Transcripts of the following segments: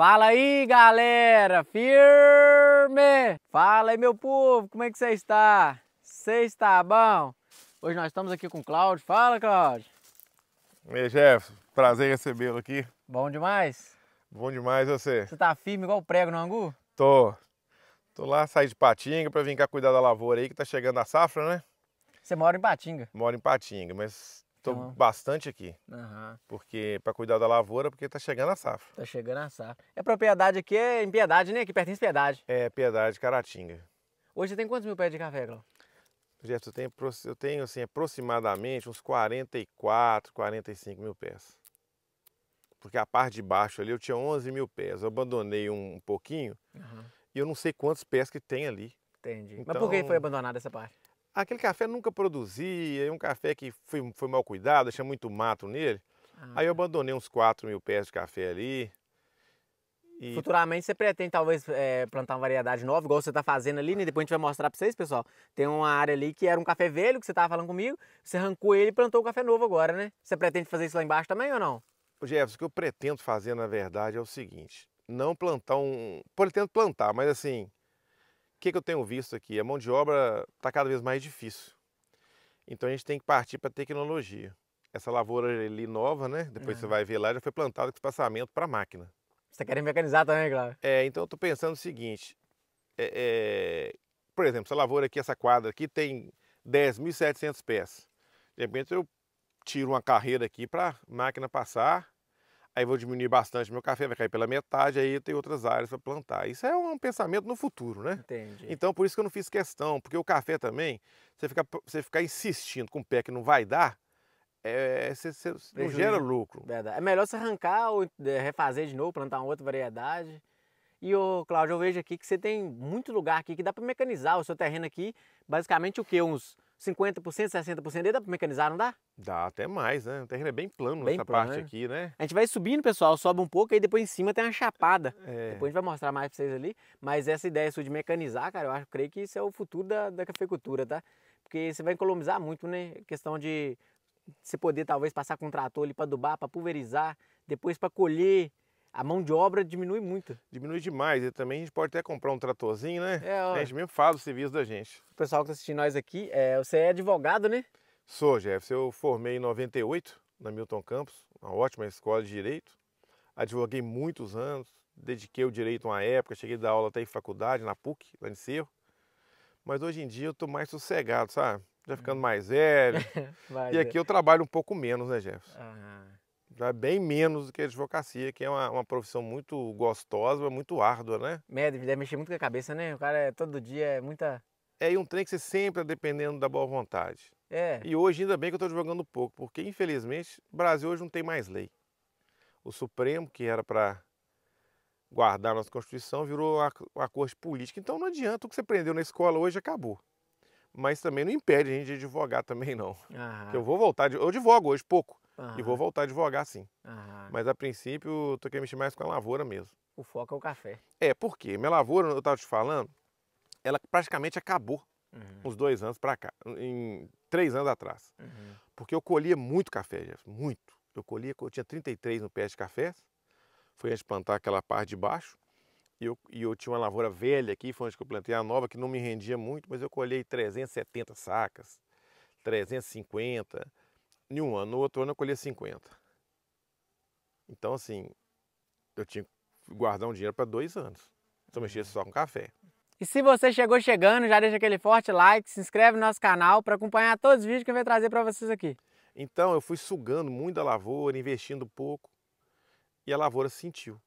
Fala aí, galera! Firme! Fala aí, meu povo, como é que você está? Você está bom? Hoje nós estamos aqui com o Cláudio. Fala, Cláudio! E aí, Jefferson, prazer recebê-lo aqui. Bom demais? Bom demais você. Você tá firme igual prego no angu? Tô. Tô lá, saí de Patinga para vir cá cuidar da lavoura aí, que tá chegando a safra, né? Você mora em Patinga? Moro em Patinga, mas tô Então- bastante aqui. Aham. Porque para cuidar da lavoura, porque tá chegando a safra. Tá chegando a safra. É propriedade aqui, é em Piedade, né? Aqui pertence Piedade. É Piedade Caratinga. Hoje você tem quantos mil pés de café, Cláudio? Jefferson, eu tenho, assim, aproximadamente uns 44, 45 mil pés. Porque a parte de baixo ali eu tinha 11 mil pés. Eu abandonei um pouquinho Aham. e eu não sei quantos pés que tem ali. Entendi. Mas por que Então- foi abandonada essa parte? Aquele café nunca produzia, é um café que foi, foi mal cuidado, deixa muito mato nele. Ah, Aí eu abandonei uns 4 mil pés de café ali. E Futuramente você pretende talvez é, plantar uma variedade nova, igual você está fazendo ali, né? Depois a gente vai mostrar para vocês, pessoal. Tem uma área ali que era um café velho, que você estava falando comigo. Você arrancou ele e plantou um café novo agora, né? Você pretende fazer isso lá embaixo também ou não? Ô, Jefferson, o que eu pretendo fazer, na verdade, é o seguinte: não plantar um. Pretendo plantar, mas assim, o que, que eu tenho visto aqui? A mão de obra está cada vez mais difícil. Então a gente tem que partir para tecnologia. Essa lavoura ali nova, né? Depois você Aham. vai ver lá, já foi plantada com espaçamento para máquina. Você quer mecanizar também, claro. É, então eu estou pensando o seguinte: é, é, por exemplo, essa lavoura aqui, essa quadra aqui, tem 10.700 pés. De repente eu tiro uma carreira aqui para a máquina passar, aí vou diminuir bastante meu café, vai cair pela metade, aí eu tenho outras áreas para plantar. Isso é um pensamento no futuro, né? Entendi. Então por isso que eu não fiz questão, porque o café também, você ficar, você ficar insistindo com o pé que não vai dar, é, você, você não gera lucro. Verdade. É melhor você arrancar ou é, refazer de novo, plantar uma outra variedade. E, ô, Cláudio, eu vejo aqui que você tem muito lugar aqui que dá para mecanizar. O seu terreno aqui, basicamente o quê? Uns 50%, 60% dele dá para mecanizar, não dá? Dá até mais, né? O terreno é bem plano Bem nessa plano, parte né? aqui, né? A gente vai subindo, pessoal, sobe um pouco, aí depois em cima tem uma chapada. É. Depois a gente vai mostrar mais pra vocês ali. Mas essa ideia sua de mecanizar, cara, eu acho, creio que isso é o futuro da, da cafeicultura, tá? Porque você vai economizar muito, né? Questão de você poder talvez passar com um trator ali para adubar, para pulverizar, depois para colher. A mão de obra diminui muito. Diminui demais. E também a gente pode até comprar um tratorzinho, né? É, ó, A gente mesmo fala do serviço da gente. o pessoal que tá assistindo nós aqui, é, você é advogado, né? Sou, Jefferson. Eu formei em 98 na Milton Campos, uma ótima escola de direito. Advoguei muitos anos, dediquei o direito uma época, cheguei a dar aula até em faculdade, na PUC, lá em Cerro. Mas hoje em dia eu estou mais sossegado, sabe? Já ficando mais velho. E aqui eu trabalho um pouco menos, né, Jefferson? Ah, Já bem menos do que a advocacia, que é uma, uma profissão muito gostosa, muito árdua, né? Médio, deve mexer muito com a cabeça, né? O cara é, todo dia é muita. É e um trem que você sempre está dependendo da boa vontade. É. E hoje, ainda bem que eu estou advogando pouco, porque infelizmente o Brasil hoje não tem mais lei. O Supremo, que era para guardar a nossa Constituição, virou a, a corte política. Então não adianta, o que você aprendeu na escola hoje acabou. Mas também não impede a gente de advogar também não. Aham, Eu vou voltar, eu advogo hoje pouco, e aham, vou voltar a advogar sim. aham. Mas a princípio eu tô querendo mexer mais com a lavoura mesmo. O foco é o café. É, por quê? Minha lavoura, eu estava te falando, ela praticamente acabou Uhum, uns dois anos para cá, em três anos atrás. uhum. Porque eu colhia muito café, Jefferson, muito. Eu colhia, eu tinha 33 no pé de café, foi antes de plantar aquela parte de baixo. E eu, e eu tinha uma lavoura velha aqui, foi onde que eu plantei a nova, que não me rendia muito, mas eu colhei 370 sacas, 350 em um ano. No outro ano eu colhia 50. Então, assim, eu tinha que guardar um dinheiro para dois anos. Se eu mexesse só com café. E se você chegou chegando, já deixa aquele forte like, se inscreve no nosso canal para acompanhar todos os vídeos que eu vou trazer para vocês aqui. Então eu fui sugando muito da lavoura, investindo pouco, e a lavoura sentiu.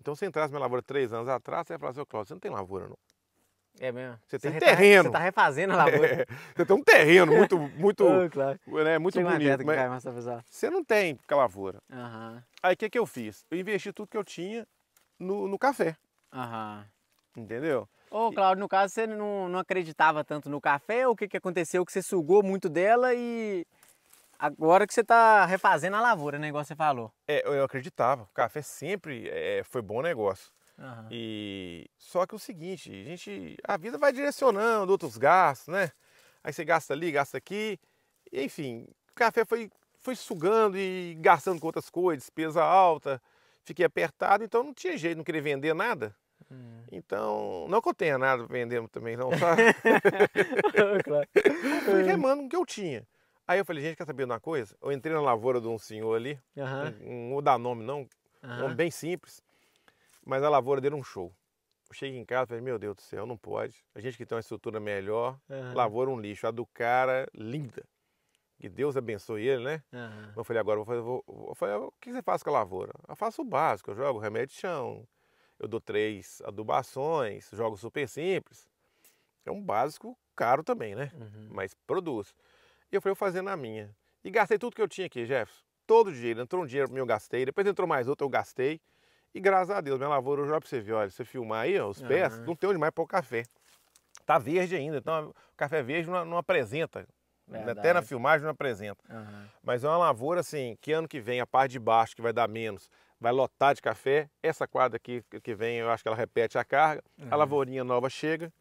Então se entrasse minha lavoura três anos atrás, você ia falar assim, ô Cláudio, você não tem lavoura não. É mesmo? Você tem reta- terreno. Você tá refazendo a lavoura. Você tem um terreno muito, muito, claro. né, muito Chega uma bonito, teta que cai, mas você não tem lavoura. Aham, Aí o que, que eu fiz? Eu investi tudo que eu tinha no, no café, aham. entendeu? Ô, Claudio, no caso, você não, não acreditava tanto no café ou o que, que aconteceu? Que você sugou muito dela e agora que você tá refazendo a lavoura, né? Igual você falou. É, eu acreditava, o café sempre é, foi bom negócio. Aham. E só que o seguinte, a gente, a vida vai direcionando outros gastos, né? Aí você gasta ali, gasta aqui, enfim, o café foi, foi sugando e gastando com outras coisas, despesa alta. fiquei apertado, então não tinha jeito, não queria vender nada. Hum. Então, não que eu tenha nada para vender também, não, tá? claro. Eu fui remando com o que eu tinha. Aí eu falei, gente, quer saber de uma coisa? Eu entrei na lavoura de um senhor ali, uhum. não vou dar nome não, uhum. nome bem simples, mas a lavoura dele é um show. Eu cheguei em casa e falei, meu Deus do céu, não pode. A gente que tem uma estrutura melhor, uhum. lavoura um lixo. A do cara, linda. Que Deus abençoe ele, né? Uhum. Eu falei, agora eu vou fazer, vou, vou, falei, o que você faz com a lavoura? Eu faço o básico, eu jogo remédio de chão, eu dou três adubações, jogo super simples. É um básico caro também, né? Uhum. Mas produz. E eu falei, vou fazer na minha. E gastei tudo que eu tinha aqui, Jefferson. Todo dinheiro. Entrou um dinheiro meu, eu gastei. Depois entrou mais outro, eu gastei. E graças a Deus, minha lavoura, eu jogo pra você ver, olha, você filmar aí, ó, os pés, uhum. não tem onde mais pôr o café. Tá verde ainda, então o café verde não, não apresenta. Verdade. Até na filmagem não apresenta. Uhum. Mas é uma lavoura, assim, que ano que vem, a parte de baixo, que vai dar menos, vai lotar de café. Essa quadra aqui que vem, eu acho que ela repete a carga. Uhum. A lavourinha nova chega.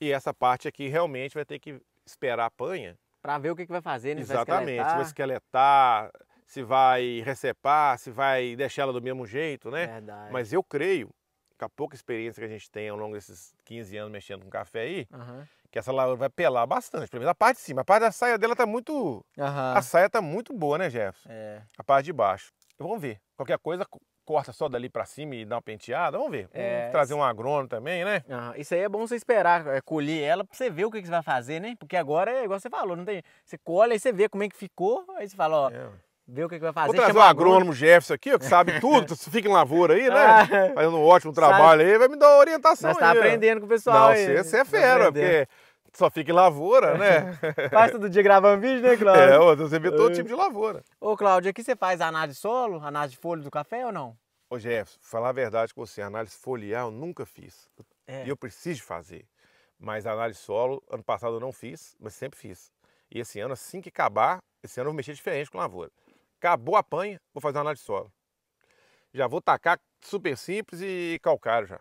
E essa parte aqui realmente vai ter que esperar a panha para ver o que, que vai fazer, né? Exatamente, se vai esqueletar, se vai recepar, se vai deixar ela do mesmo jeito, né? Verdade. Mas eu creio, com a pouca experiência que a gente tem ao longo desses 15 anos mexendo com café aí, uhum. que essa lavoura vai pelar bastante. Pelo menos a parte de cima. A parte da saia dela tá muito. Uhum. A saia tá muito boa, né, Jefferson? É. A parte de baixo. Vamos ver. Qualquer coisa, corta só dali para cima e dá uma penteada. Vamos ver. Vamos é, trazer um agrônomo também, né? Ah, isso aí é bom você esperar é, colher ela para você ver o que, que você vai fazer, né? Porque agora é igual você falou, não tem. Você colhe, aí você vê como é que ficou, aí você fala, ó. É. Vê o que, que vai fazer. Vou trazer o agrônomo Jefferson aqui, ó, que sabe tudo, fica em lavoura aí, né? Ah, Fazendo um ótimo trabalho sabe. aí, vai me dar uma orientação. Você tá aprendendo com o pessoal não, aí. Você, você é fera, porque só fica em lavoura, né? faz todo dia gravando vídeo, né, Cláudio? É, você vê todo tipo de lavoura. Ô, Cláudio, aqui você faz análise de solo, análise de folha do café ou não? Ô, Jefferson, falar a verdade com você, análise foliar eu nunca fiz. É. E eu preciso fazer. Mas análise solo, ano passado eu não fiz, mas sempre fiz. E esse ano, assim que acabar, esse ano eu vou mexer diferente com lavoura. Acabou a panha, vou fazer uma análise solo. Já vou tacar super simples e calcário já,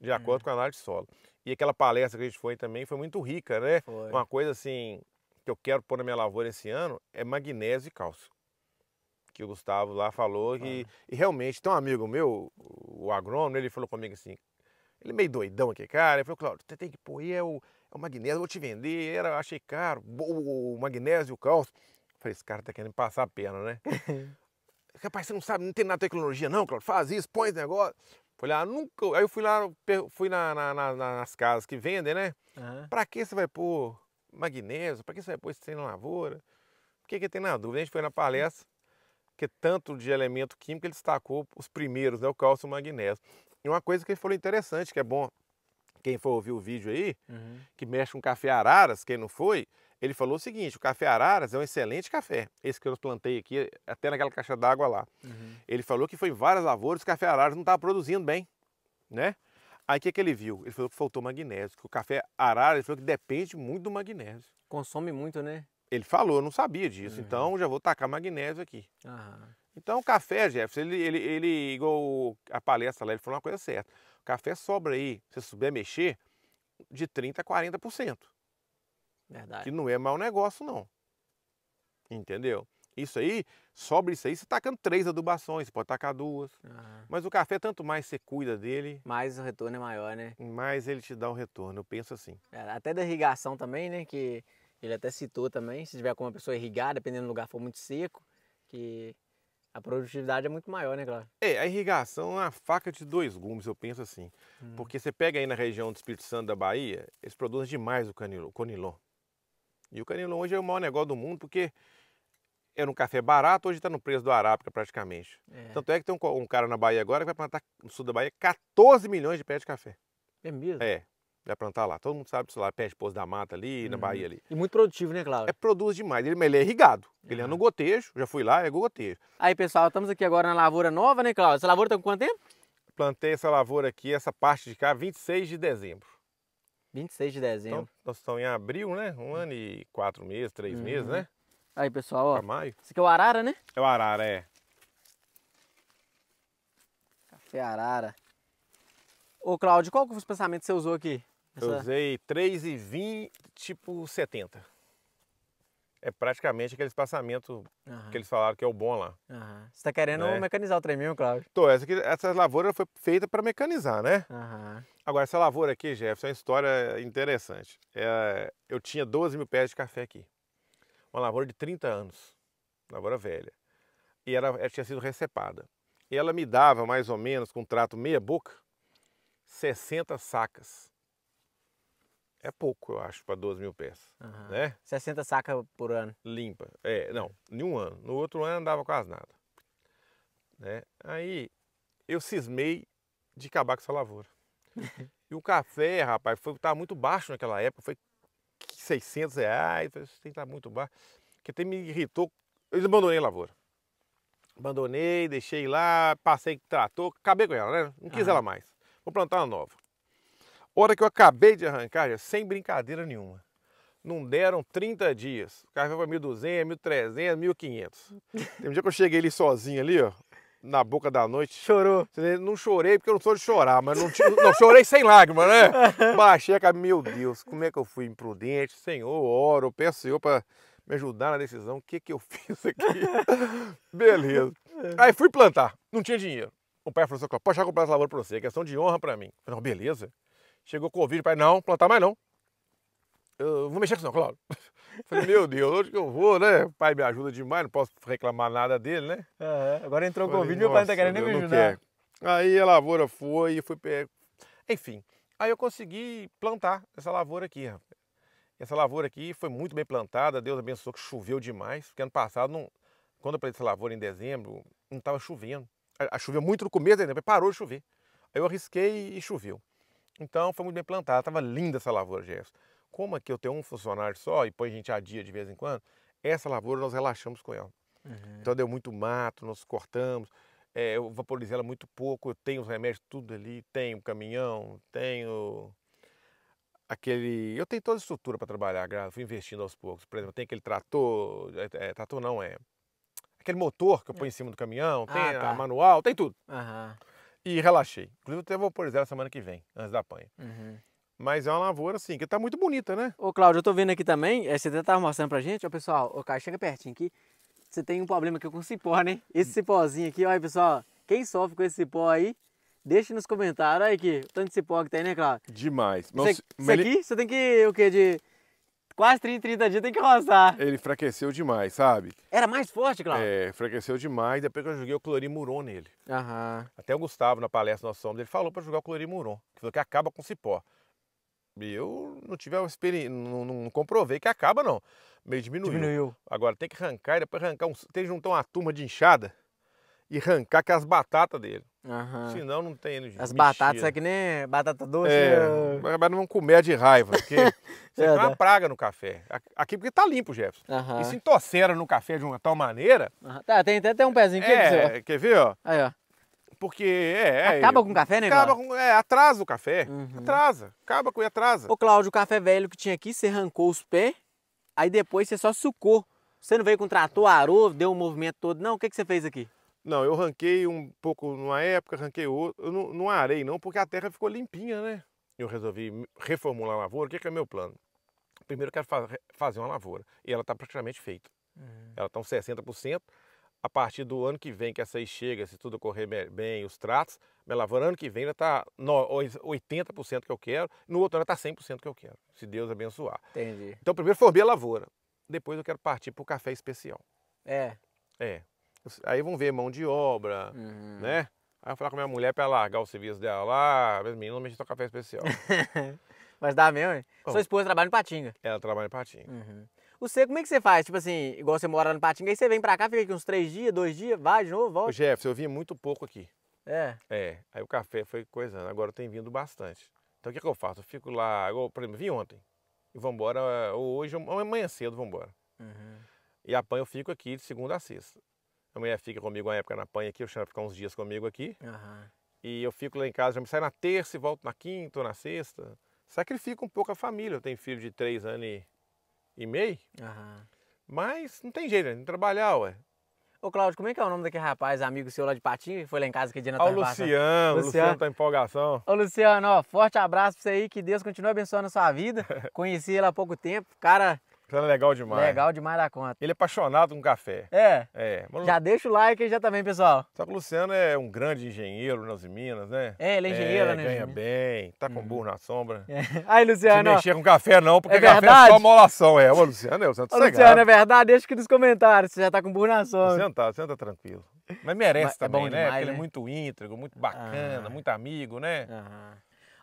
de acordo hum. com a análise solo. E aquela palestra que a gente foi também foi muito rica, né? Foi. Uma coisa assim que eu quero pôr na minha lavoura esse ano é magnésio e cálcio. Que o Gustavo lá falou que, ah. e realmente tem um amigo meu, o agrônomo, ele falou comigo assim, ele meio doidão aqui, cara, ele falou, Claudio, você tem que pôr, é o, é o magnésio, eu vou te vender, era, achei caro, o, o magnésio e o cálcio. Falei, esse cara tá querendo passar a pena, né? Rapaz, você não sabe, não tem nada de tecnologia não, Claudio, faz isso, põe esse negócio. Falei, ah, nunca. Aí eu fui lá, fui na, na, na, nas casas que vendem, né? Uhum. Pra que você vai pôr magnésio? Pra que você vai pôr esse trem na lavoura? Por que, que tem na dúvida? A gente foi na palestra, que tanto de elemento químico ele destacou os primeiros, né? O cálcio e o magnésio. E uma coisa que ele falou interessante, que é bom quem for ouvir o vídeo aí, uhum. que mexe com café araras, quem não foi, ele falou o seguinte: o café Araras é um excelente café. Esse que eu plantei aqui, até naquela caixa d'água lá. Uhum. Ele falou que foi em várias lavouras, o café Araras não estava produzindo bem, né? Aí o que, que ele viu? Ele falou que faltou magnésio, que o café Araras, ele falou que depende muito do magnésio. Consome muito, né? Ele falou, eu não sabia disso, uhum. então já vou tacar magnésio aqui. Uhum. Então o café, Jefferson, ele, ele, ele, igual a palestra lá, ele falou uma coisa certa. O café sobra aí, se você souber mexer, de 30% a 40%. Verdade. Que não é mau negócio, não. Entendeu? Isso aí, sobra isso aí, você tacando três adubações, pode tacar duas. Uhum. Mas o café, tanto mais você cuida dele. Mais o retorno é maior, né? Mais ele te dá o retorno, eu penso assim. É, até da irrigação também, né? Que ele até citou também, se tiver com uma pessoa irrigada, dependendo do lugar for muito seco, que a produtividade é muito maior, né, claro? É, a irrigação é uma faca de dois gumes, eu penso assim. Hum. Porque você pega aí na região do Espírito Santo da Bahia, eles produzem demais o conilon. E o canilão hoje é o maior negócio do mundo porque era um café barato, hoje está no preço do Arábica praticamente. É. Tanto é que tem um, um, cara na Bahia agora que vai plantar no sul da Bahia 14 milhões de pés de café. É mesmo? É, vai plantar lá. Todo mundo sabe disso lá, pé de Pouso da Mata ali, uhum. na Bahia ali. E muito produtivo, né, Claro? É, produz demais. Ele, ele é irrigado. Ele é no gotejo, já fui lá, é gotejo. Aí, pessoal, estamos aqui agora na lavoura nova, né, Cláudio? Essa lavoura está com quanto tempo? Plantei essa lavoura aqui, essa parte de cá, 26 de dezembro. 26 de dezembro. Então, nós estamos em abril, né? Um ano e quatro meses, três uhum. meses, né? Aí, pessoal, ó. Pra maio. Esse aqui é o arara, né? É o arara, é. Café arara. Ô, Cláudio, qual que foi os pensamentos que você usou aqui? Essa... Eu usei 3,20, tipo 70. É praticamente aquele espaçamento Aham, que eles falaram que é o bom lá. aham. Você tá querendo Né? mecanizar o trem mesmo, Cláudio? Então, essa, aqui, essa lavoura foi feita para mecanizar, né? Aham. Agora, essa lavoura aqui, Jefferson, é uma história interessante. É, eu tinha 12 mil pés de café aqui. Uma lavoura de 30 anos, lavoura velha. E ela, ela tinha sido recepada. E ela me dava, mais ou menos, com trato meia boca, 60 sacas. É pouco, eu acho, para 12 mil pés, aham. né? 60 saca por ano. limpa. É, não, em um ano. No outro ano andava quase nada. Né? Aí eu cismei de acabar com essa lavoura. e o café, rapaz, foi tá muito baixo naquela época, foi 600 reais, falei, isso tem que estar muito baixo. Que até me irritou, eu abandonei a lavoura. Abandonei, deixei lá, passei trator, acabei com ela, né? Não quis Aham. ela mais. Vou plantar uma nova. Hora que eu acabei de arrancar, já, sem brincadeira nenhuma. Não deram 30 dias. O café foi 1.200, 1.300, 1.500. Tem um dia que eu cheguei ali sozinho ali, ó, na boca da noite. Chorou. Não chorei porque eu não sou de chorar, mas não, não chorei sem lágrima, né? Baixei a cabeça, meu Deus, como é que eu fui imprudente? Senhor, oro, eu peço Senhor para me ajudar na decisão. O que que eu fiz aqui? Beleza. Aí fui plantar, não tinha dinheiro. O pai falou assim, "Cláudio, pode eu comprar essa lavoura para você, é questão de honra para mim. Eu falei, não, beleza. Chegou Covid, pai, não, plantar mais não. Eu vou mexer com isso não, Cláudio. Falei, meu Deus, onde que eu vou, né? O pai me ajuda demais, não posso reclamar nada dele, né? Aham. Agora entrou o Falei, Covid, meu pai não tá "Nossa, querendo nem me ajudar. quer." Aí a lavoura foi e fui. pe- Enfim, aí eu consegui plantar essa lavoura aqui, rapaz. Essa lavoura aqui foi muito bem plantada, Deus abençoou que choveu demais, porque ano passado, não... quando eu plantei essa lavoura em dezembro, não estava chovendo. A- a- Choveu muito no começo dezembro, parou de chover. Aí eu arrisquei e choveu. Então foi muito bem plantada, estava linda essa lavoura, Gerson. Como aqui eu tenho um funcionário só e põe a gente a dia de vez em quando, essa lavoura nós relaxamos com ela. Uhum. Então deu muito mato, nós cortamos. É, eu vaporizei ela muito pouco, eu tenho os remédios tudo ali, tenho caminhão, tenho aquele. Eu tenho toda a estrutura para trabalhar, gra- fui investindo aos poucos. Por exemplo, tem aquele trator, é, é, trator não, é. Aquele motor que eu ponho em cima do caminhão, tem Ah, tá. a manual, tem tudo. Aham. E relaxei. Inclusive, eu até vou vaporizar ela semana que vem, antes da panha. Uhum. Mas é uma lavoura, assim, que tá muito bonita, né? Ô, Cláudio, eu tô vendo aqui também, eh, você até tava mostrando pra gente, ó, pessoal, ô, Caio, chega pertinho aqui. Você tem um problema aqui com cipó, né? Esse cipózinho aqui, olha, pessoal, quem sofre com esse cipó aí, deixa nos comentários. Olha aqui, o tanto de cipó que tem, né, Cláudio? Demais. Isso, Mas, isso aqui, você tem que, o quê, de quase 30, 30 dias, tem que roçar. ele enfraqueceu demais, sabe? Era mais forte, Cláudio? É, enfraqueceu demais. Depois que eu joguei o clorimuron nele. Aham. Até o Gustavo, na palestra nós somos, ele falou para jogar o clorimuron, que falou que acaba com cipó. E eu não tive a experiência, não, não- comprovei que acaba, não. Meio diminuiu. Diminuiu. Agora tem que arrancar e depois arrancar, uns, tem que juntar uma turma de enxada e arrancar aquelas batatas dele. Aham. Senão não tem Ah. As batatas, aqui nem batata doce. É, né? mas não comer de raiva, porque você É, tem uma praga no café. Aqui porque tá limpo, Jefferson. Aham. E se entocera no café de uma tal maneira, Aham. Tá, tem até um pezinho aqui, pra você, é, quer ver, ó? Aí, ó. Porque é. é, Acaba com o café, né, Acaba com, é, atrasa o café. Uhum. Atrasa. Acaba com e atrasa. Ô, Cláudio, o café velho que tinha aqui, você arrancou os pés, aí depois você só sucou. Você não veio com o trator, arou, deu o movimento todo, não? O que, que você fez aqui? Não, eu ranquei um pouco numa época, ranquei outro. Eu não, não arei, não, porque a terra ficou limpinha, né? Eu resolvi reformular a lavoura. O que, que é meu plano? Primeiro eu quero fa- fazer uma lavoura. E ela está praticamente feita. Ela está uns 60%. A partir do ano que vem, que essa aí chega, se tudo correr be- bem, os tratos, minha lavoura ano que vem ela está 80% que eu quero, no outro ano está 100% que eu quero, se Deus abençoar. Entendi. Então, primeiro formei a lavoura, depois eu quero partir para o café especial. É. É. Aí vão ver mão de obra, Uhum. né? Aí eu falar com a minha mulher ela largar o serviço dela lá, mas menina, não mexe no café especial. Mas dá mesmo, hein? Bom. Sua esposa trabalha em Patinga. ela trabalha em Patinho. Uhum. Você, como é que você faz? Tipo assim, igual você mora no Patinga, aí você vem pra cá, fica aqui uns três dias, dois dias, vai de novo, Ô volta. Jefferson, eu vinha muito pouco aqui. É. É, aí o café foi coisando, agora tem vindo bastante. Então o que, que eu faço? Eu fico lá, igual, por exemplo, vim ontem, e vamos embora, ou hoje, ou amanhã cedo vamos embora. Uhum. E a panha eu fico aqui de segunda a sexta. A mulher fica comigo uma época na panha aqui, eu chamo ela ficar uns dias comigo aqui. Aham. E eu fico lá em casa, já me saio na terça e volto na quinta ou na sexta. Sacrifico um pouco a família. Eu tenho filho de três anos e, e meio, Aham. mas não tem jeito, né? tem que trabalhar, ué. Ô, Cláudio, como é que é o nome daquele rapaz, amigo seu lá de Patinga, que foi lá em casa que dia na o tua? Luciano, o Luciano. Luciano tá em empolgação. Ô, Luciano, ó, forte abraço pra você aí, que Deus continue abençoando a sua vida. Conheci ele há pouco tempo, cara É legal demais. Legal demais da conta. Ele é apaixonado com café. É. É. Mas, Já deixa o like aí já também, pessoal. Só que o Luciano é um grande engenheiro nas Minas, né? É, ele é engenheiro, é, né? ganha bem, tá com Uhum. burro na sombra. É. Aí, Se Luciano, ó. mexer com café não, porque É café é só molação. É, o Luciano é, o tá Ô. Luciano, é verdade? Deixa aqui nos comentários. Você já tá com burro na sombra. Luciano tá, Luciano tá tranquilo. Mas merece Mas é também, bom né? demais, Porque ele é né? muito íntegro, muito bacana, Ah. muito amigo, né? Aham.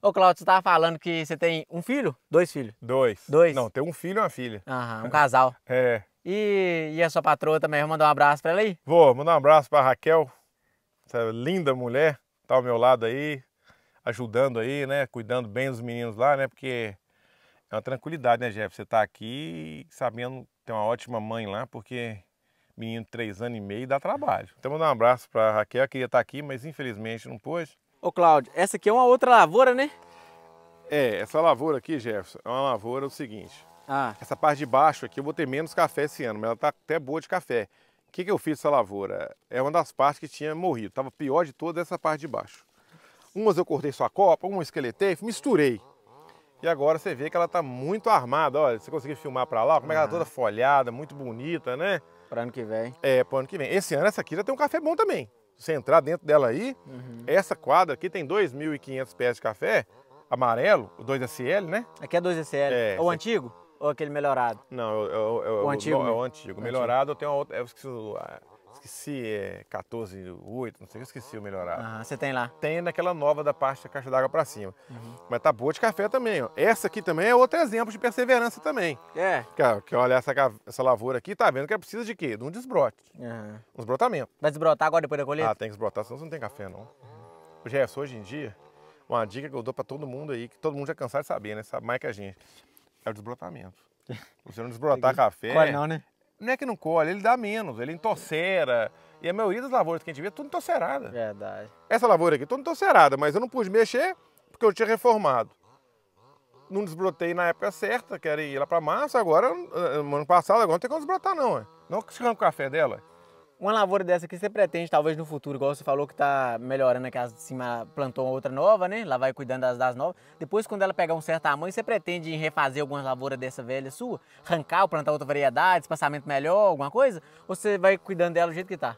Ô, Claudio, você tava falando que você tem um filho? Dois filhos? Dois. Dois? Não, tem um filho e uma filha. Aham, um casal. É. E, e a sua patroa também? Vou mandar um abraço pra ela aí? Vou mandar um abraço pra Raquel, essa linda mulher, tá ao meu lado aí, ajudando aí, né? Cuidando bem dos meninos lá, né? Porque é uma tranquilidade, né, Jeff? Você tá aqui sabendo ter uma ótima mãe lá, porque menino de três anos e meio dá trabalho. Então, mandar um abraço pra Raquel, queria estar aqui, mas infelizmente não pôde. Ô, Cláudio, essa aqui é uma outra lavoura, né? É, essa lavoura aqui, Jefferson, é uma lavoura o seguinte. Ah, Essa parte de baixo aqui eu vou ter menos café esse ano, mas ela tá até boa de café. O que, que eu fiz essa lavoura? É uma das partes que tinha morrido. Tava pior de toda essa parte de baixo. Umas eu cortei só a copa, uma eu esqueletei, misturei. E agora você vê que ela tá muito armada. Olha, você conseguiu filmar para lá, como é que ela tá toda folhada, muito bonita, né? para ano que vem. É, pro ano que vem. Esse ano essa aqui já tem um café bom também. Você entrar dentro dela aí, Uhum. essa quadra aqui tem 2.500 pés de café, amarelo, o 2SL, né? Aqui é 2SL. É, o esse- antigo ou aquele melhorado? Não, é, o- é o- é o, O antigo, É o antigo. Melhorado eu tenho uma outra. Eu esqueci, o- esqueci é 14,8, não sei, eu esqueci o melhorado. Aham, você tem lá. Tem naquela nova da parte da caixa d'água para cima. Uhum. Mas tá boa de café também, ó. Essa aqui também é outro exemplo de perseverança também. É. Cara, que olha essa, essa lavoura aqui, tá vendo que ela precisa de quê? De um desbrote, Aham. um desbrotamento. Vai desbrotar agora depois da colheita? Ah, tem que desbrotar, senão você não tem café, não. O Gerson, hoje em dia, uma dica que eu dou para todo mundo aí, que todo mundo já é cansado de saber, né? Sabe mais que a gente. É o desbrotamento. Você não desbrotar café. Colhe não, né? Não é que não colhe, ele dá menos, ele entorcera. E a maioria das lavouras que a gente vê é tudo entorcerada. Verdade. Essa lavoura aqui, toda entorcerada, mas eu não pude mexer porque eu tinha reformado. Não desbrotei na época certa, que era ir lá para março, agora, eh, no ano passado, agora não tem como desbrotar não, ué. Não que chegando o café dela. Uma lavoura dessa aqui você pretende, talvez no futuro, igual você falou que tá melhorando aqui, as de cima plantou outra nova, né? Lá vai cuidando das, das novas. Depois, quando ela pegar um certo tamanho, você pretende refazer algumas lavouras dessa velha sua? Arrancar ou plantar outra variedade, espaçamento melhor, alguma coisa? Ou você vai cuidando dela do jeito que tá?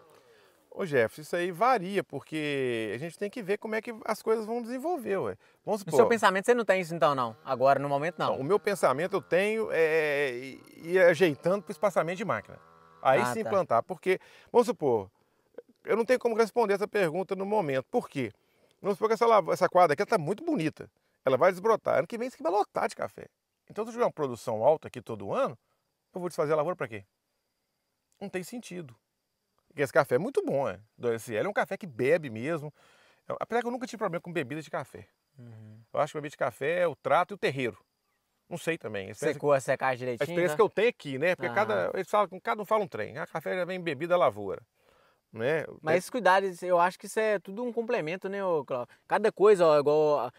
Ô Jefferson, isso aí varia, porque a gente tem que ver como é que as coisas vão desenvolver, ué. Vamos No supor, seu pensamento você não tem isso então, não? Agora, no momento, não. o meu pensamento eu tenho é ir- ir ajeitando para o espaçamento de máquina. Aí Ah, sim tá. plantar, porque, vamos supor, eu não tenho como responder essa pergunta no momento. Por quê? Vamos supor que essa, essa quadra aqui está muito bonita. Ela vai desbrotar. Ano que vem isso aqui vai lotar de café. Então, se eu tiver uma produção alta aqui todo ano, eu vou desfazer a lavoura para quê? Não tem sentido. Porque esse café é muito bom, é. Do SL é um café que bebe mesmo. É- Apesar que eu nunca tive problema com bebida de café. Uhum. Eu acho que bebida de café é o trato e o terreiro. Não sei também. A Secou a secagem a direitinho? experiência tá? que eu tenho aqui, né? Porque Ah. cada, eles falam, cada um fala um trem. A café já vem bebida lavoura. Né? Mas esses cuidados, eu acho que isso é tudo um complemento, né, Cláudio? Cada coisa, ó, igual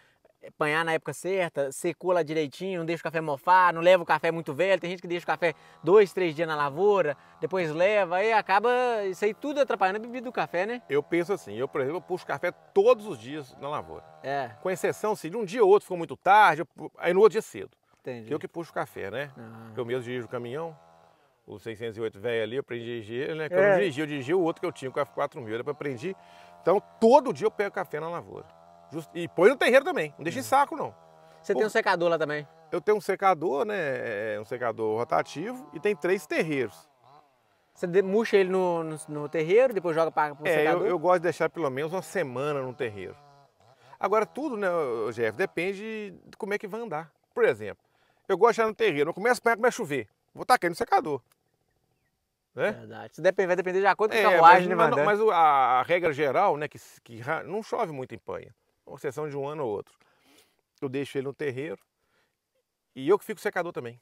apanhar na época certa, secou lá direitinho, não deixa o café mofar, não leva o café muito velho. Tem gente que deixa o café dois, três dias na lavoura, depois leva, aí acaba isso aí tudo atrapalhando a bebida do café, né? Eu penso assim, eu, por exemplo, eu puxo café todos os dias na lavoura. É, Com exceção, se de um dia ou outro ficou muito tarde, aí no outro dia cedo. Entendi. Eu que puxo o café, né? Ah. Eu mesmo dirijo o caminhão, o 608 velho ali, eu aprendi a dirigir, né? Que eu É. não dirigi, eu dirigi o outro que eu tinha, o F4000, depois aprendi. Então, todo dia eu pego café na lavoura. Just- E põe no terreiro também, não deixa em saco não. Você tem um secador lá também? Eu tenho um secador, né? é, Um secador rotativo e tem três terreiros. Você murcha ele no, no, no terreiro, depois joga para o É, eu, secador? eu gosto de deixar pelo menos uma semana no terreiro. Agora, tudo, né, Jeff, depende de como é que vai andar. Por exemplo, eu gosto de deixar no terreiro, eu começo a apanhar, começa a chover. Vou tacar no secador. Né? Verdade. Isso depende, vai depender de acordo com a É, carruagem, né, mas, mas, mandando? mas o- a, a regra geral, né, que, que não chove muito em panha, com exceção de um ano ou outro. Eu deixo ele no terreiro e eu que fico secador também.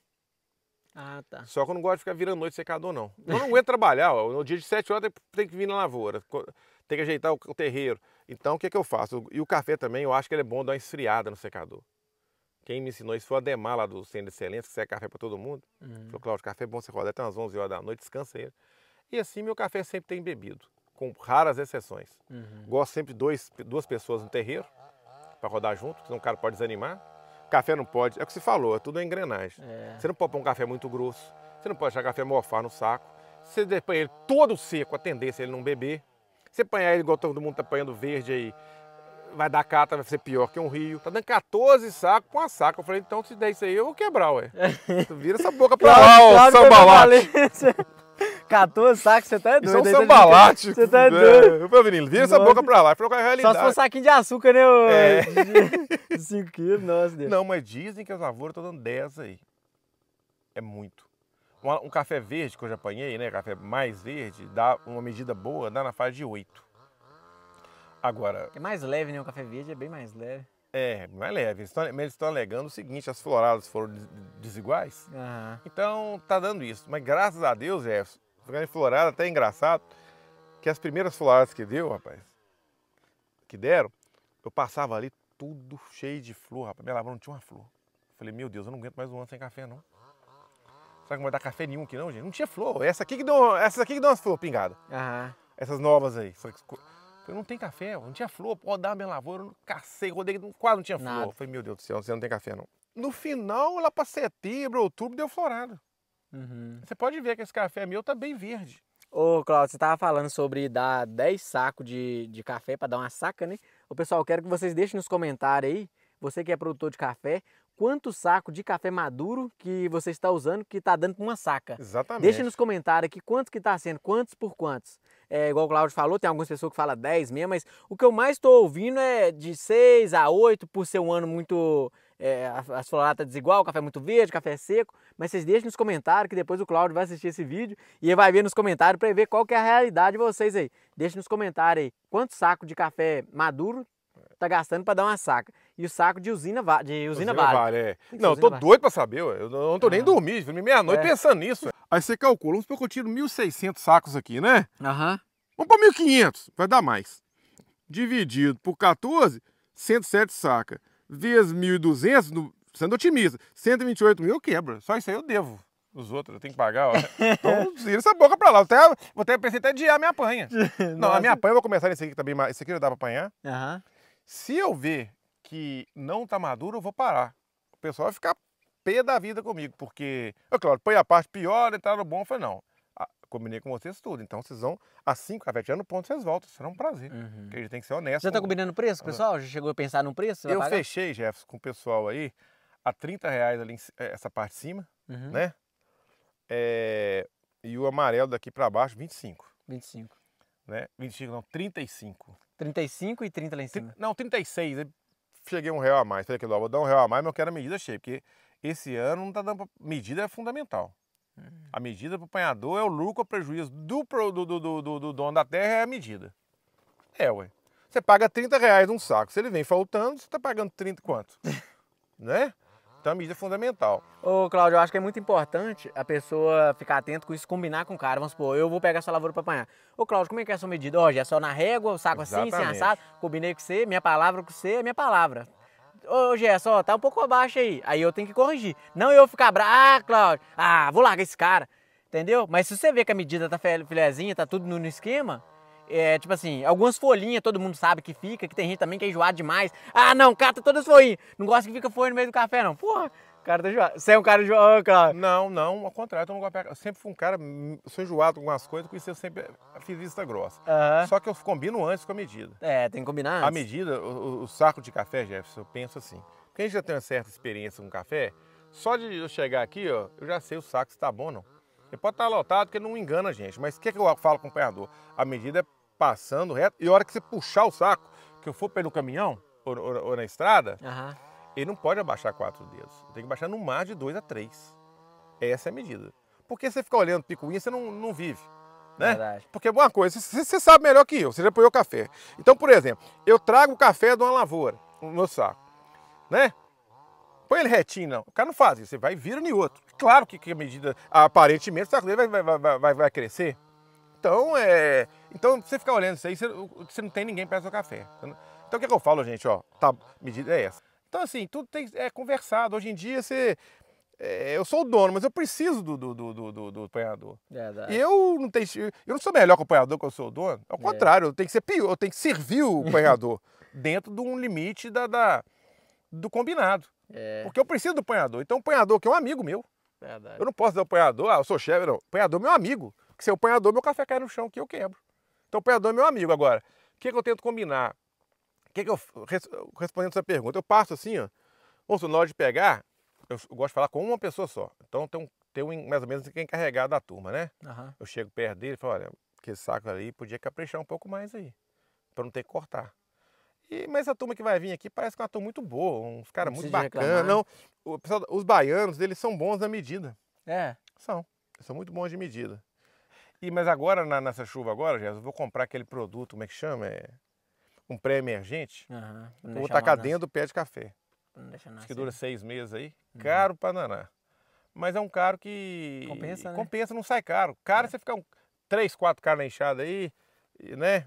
Ah, tá. Só que eu não gosto de ficar virando noite secador, não. Eu não aguento trabalhar, ó, no dia de 7 horas tem- que vir na lavoura, tem que ajeitar o, terreiro. Então o que, que eu faço? E o café também, eu acho que ele é bom dar uma esfriada no secador. Quem me ensinou isso foi o Ademar lá do Centro de Excelência, que serve café para todo mundo. Uhum. Falou, Cláudio, café é bom você rodar até umas 11 horas da noite, descansa ele. E assim meu café sempre tem bebido, com raras exceções. Uhum. Gosto sempre de dois, duas pessoas no terreiro, para rodar junto, senão o cara pode desanimar. Café não pode, é o que você falou, é tudo engrenagem. É. Você não pode pôr um café muito grosso. Você não pode deixar café mofar no saco. Você põe ele todo seco, a tendência é ele não beber. Você apanhar ele igual todo mundo tá apanhando verde aí, vai dar cata, vai ser pior que um rio. Tá dando 14 sacos com a saca. Eu falei, então se der isso aí, eu vou quebrar, ué. Tu vira essa boca pra lá, ô sambalate. 14 sacos, você tá é doido. Isso é um sambalate. Você tá é doido. Meu menino, vira essa boca pra lá. Falou com a realidade. Só se for saquinho de açúcar, né? É. De 5 quilos, nossa Deus. Não, mas dizem que as lavouras estão dando 10 aí. É muito. Um, um café verde que eu já apanhei, né? Café mais verde, dá uma medida boa, dá na fase de 8. Agora. É mais leve, né? O café verde é bem mais leve. É, mais leve. Eles estão, eles estão alegando o seguinte: as floradas foram desiguais. Aham. Então tá dando isso. Mas graças a Deus, Jefferson, ficando em florada, até é engraçado, que as primeiras floradas que deu, rapaz, que deram, eu passava ali tudo cheio de flor, rapaz. Minha lavoura não tinha uma flor. Falei, meu Deus, eu não aguento mais um ano sem café, não. Será que não vai dar café nenhum aqui não, gente? Não tinha flor. Essa aqui que deu, essa aqui que deu umas flores pingadas. Aham. Essas novas aí. Falei, não tem café, não tinha flor, dar a minha lavoura, eu cacei, rodei, quase não tinha flor. Nada. Falei, meu Deus do céu, você não tem café não. No final, lá para setembro, outubro, deu florada. Uhum. Você pode ver que esse café meu tá bem verde. Ô, Claudio, você tava falando sobre dar 10 sacos de, de café para dar uma saca, né? Ô, pessoal, eu quero que vocês deixem nos comentários aí, você que é produtor de café, quanto saco de café maduro que você está usando que está dando pra uma saca. Exatamente. Deixa nos comentários aqui quantos que está sendo, quantos por quantos. É, igual o Claudio falou, tem algumas pessoas que falam 10 mesmo, mas o que eu mais estou ouvindo é de 6 a 8 por ser um ano muito. É, as floradas desigual, café muito verde, café seco. Mas vocês deixem nos comentários que depois o Claudio vai assistir esse vídeo e ele vai ver nos comentários para ver qual que é a realidade de vocês aí. Deixa nos comentários aí quanto saco de café maduro tá gastando para dar uma saca. E o saco de usina, va- de usina, vale. é. Tem que Não, eu tô usina doido pra saber, ué. eu não tô nem Ah. dormindo, fui meia-noite É. pensando nisso. Aí você calcula, vamos supor que eu tiro 1.600 sacos aqui, né? Aham. Vamos para 1.500, vai dar mais. Dividido por 14, 107 saca. Vezes 1.200, no- sendo otimista, 128 mil eu quebro. Só isso aí eu devo. Os outros eu tenho que pagar, ó. Então, vira essa boca pra lá. Até, vou até pensei até adiar a minha apanha. Não, a minha apanha eu vou começar nesse aqui também. mas Esse aqui não dá pra apanhar. Aham. Se eu ver que não tá maduro, eu vou parar. O pessoal vai ficar pé da vida comigo, porque, é claro, põe a parte pior, entrar no bom, eu falei, não. ah, Combinei com vocês tudo, então vocês vão, assim, café no ponto, vocês voltam, será um prazer. Uhum. Porque a gente tem que ser honesto. Você tá com- combinando preço, pessoal? Já chegou a pensar num preço? Eu fechei, Jefferson, com o pessoal aí, a 30 reais ali, eh, essa parte de cima, Uhum. né? É, e o amarelo daqui pra baixo, 25, 25. né? 25 não, 35. 35 e 30 lá em cima. Não, 36. Cheguei um real a mais. Falei que vou dar um real a mais, mas eu quero a medida cheia, porque esse ano não tá dando pra... Medida é fundamental. A medida para o apanhador é o lucro ou prejuízo do, do, do, do, do- do dono da terra é a medida. É, ué. Você paga 30 reais num saco. Se ele vem faltando, você tá pagando 30 quanto? né? Então a medida é fundamental. Ô, Cláudio, eu acho que é muito importante a pessoa ficar atento com isso, combinar com o cara. Vamos supor, eu vou pegar essa lavoura para apanhar. Ô, Cláudio, como é que é a sua medida? Ó, já é só na régua, o saco assim, sem Exatamente. assado. Combinei com você, minha palavra com você é minha palavra. Ô, Gerson, ó, tá um pouco abaixo aí. Aí eu tenho que corrigir. Não eu ficar bravo, ah, Cláudio, ah, vou largar esse cara. Entendeu? Mas se você vê que a medida tá file- filezinha, tá tudo no esquema, é tipo assim, algumas folhinhas todo mundo sabe que fica, que tem gente também que é enjoado demais. Ah, não, cata todas as folhinhas. Não gosta que fica folha no meio do café, não. Porra, o cara tá enjoado. Você é um cara enjoado, Cláudio. Não, não, ao contrário. Eu, tomo eu sempre fui um cara, sou enjoado com algumas coisas, com isso eu sempre fiz vista grossa. Aham. Só que eu combino antes com a medida. É, tem que combinar A antes. medida, o, o- saco de café, Jefferson, eu penso assim. Porque a gente já tem uma certa experiência com café, só de eu chegar aqui, ó, eu já sei o saco se tá bom ou não. Ele pode estar lotado, porque não engana a gente. Mas o que, que eu falo com o empregador? A medida é passando reto, e a hora que você puxar o saco, que eu for pelo caminhão, ou, ou- ou na estrada, Aham. ele não pode abaixar quatro dedos. Tem que baixar no mar de dois a três. Essa é a medida. Porque você ficar olhando picuinha, você não, não vive. Né? Verdade. Porque uma coisa, você, você sabe melhor que eu, você já apoiou café. Então, por exemplo, eu trago o café de uma lavoura no meu saco, né? Põe ele retinho, não. O cara não faz isso, você vai e vira em outro. Claro que, que a medida, aparentemente, o saco dele vai, vai, vai, vai, vai crescer. Então, é. Então, você ficar olhando isso aí, você, você não tem ninguém do seu café. Então, o que, é que eu falo, gente? Ó, tá, medida é essa. Então, assim, tudo tem, é conversado. Hoje em dia, você. é, eu sou o dono, mas eu preciso do, do, do, do, do, do apanhador. Verdade. E eu não tenho, eu não sou melhor que o apanhador que eu sou o dono. Ao É. contrário, eu tenho que ser pior, eu tenho que servir o apanhador dentro de um limite da, da- do combinado. É. Porque eu preciso do apanhador. Então o apanhador, que é um amigo meu, Verdade. Eu não posso dar o apanhador, ah, eu sou chefe, não. O apanhador é meu amigo. Porque se o apanhador, meu café cai no chão que eu quebro. Então o apanhador é meu amigo. Agora, o que, que eu tento combinar? O que, que eu, respondendo essa pergunta, eu passo assim, ó. Vamos na hora de pegar, eu, eu gosto de falar com uma pessoa só. Então tem um, tem um mais ou menos quem é encarregado da turma, né? Aham. Eu chego perto dele e falo, olha, aquele saco ali podia caprichar um pouco mais aí. Pra não ter que cortar. E, mas a turma que vai vir aqui parece que é uma turma muito boa, uns caras muito bacanas. reclamar. Não, o pessoal- os baianos, eles são bons na medida. É. São. São muito bons de medida. E, mas agora, na- nessa chuva agora, Jesus, eu vou comprar aquele produto, como é que chama? É um pré-emergente. Eu vou tacar mal dentro do pé de café. nascer. Acho nascer. que dura seis meses aí. Uhum. Caro pra naná. Mas é um caro que... Compensa, né? Compensa, não sai caro. Caro é você ficar um, três, quatro caras na enxada aí, e, né?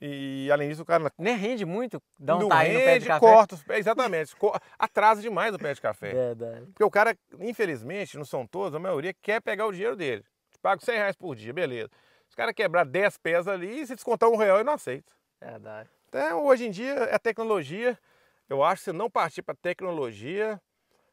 E além disso, o cara Nem rende muito, dá um não tainho no pé de rende, café. corta os pés. Exatamente. atrasa demais o pé de café. Verdade. Porque o cara, infelizmente, não são todos, a maioria quer pegar o dinheiro dele. Pago 100 reais por dia, beleza. Se o cara quebrar 10 pés ali, se descontar um real, ele não aceita. Verdade. Então, hoje em dia, é tecnologia. Eu acho que se não partir para tecnologia,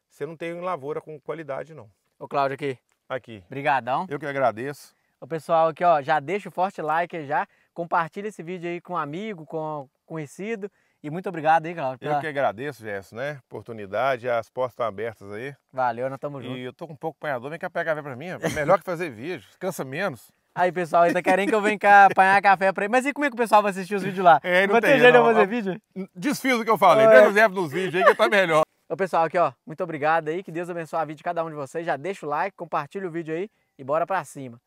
você não tem lavoura com qualidade, não. Ô, Cláudio, aqui. Aqui. Brigadão. Eu que agradeço. O pessoal aqui, ó, já deixa o forte like aí já. Compartilha esse vídeo aí com um amigo, com conhecido. E muito obrigado aí, Cláudio. Eu pela- que agradeço, Gerson, né? Oportunidade, as portas estão abertas aí. Valeu, nós estamos juntos. E eu tô com um pouco apanhador, vem cá pegar café pra mim. É melhor que fazer vídeo, cansa menos. Aí, pessoal, tá querendo que eu venha cá apanhar café pra ele. Mas e como é que o pessoal vai assistir os vídeos lá? É, não vai tem, ter jeito de eu não. fazer vídeo? Desfiz o que eu falei, É. pega os erros nos vídeos aí que tá melhor. Ô, pessoal, aqui, ó, muito obrigado aí. Que Deus abençoe a vida de cada um de vocês. Já deixa o like, compartilha o vídeo aí e bora pra cima.